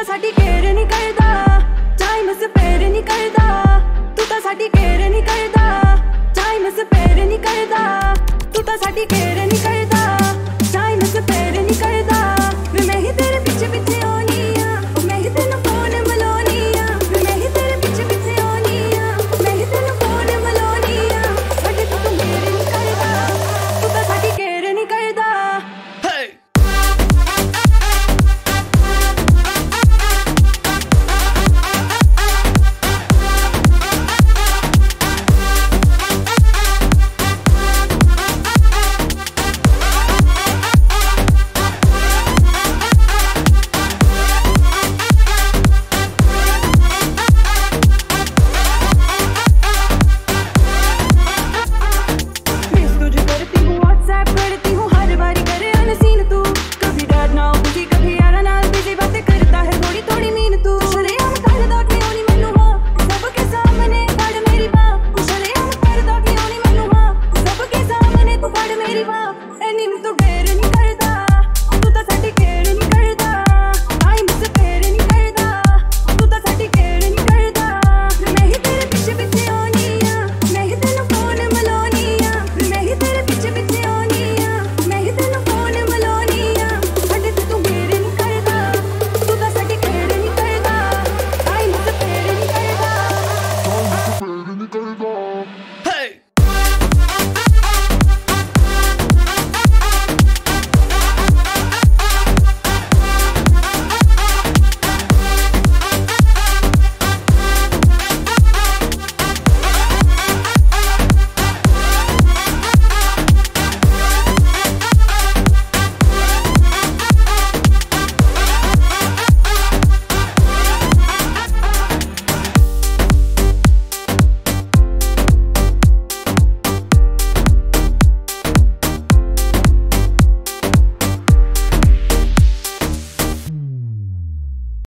ਤਾਂ ਸਾਡੀ ਕੇਰ ਨਹੀਂ ਕਰਦਾ। ਟਾਈਮ ਸਪੇਰ ਨਹੀਂ ਕਰਦਾ। ਤੂੰ ਤਾਂ ਸਾਡੀ ਕੇਰ ਨਹੀਂ ਕਰਦਾ।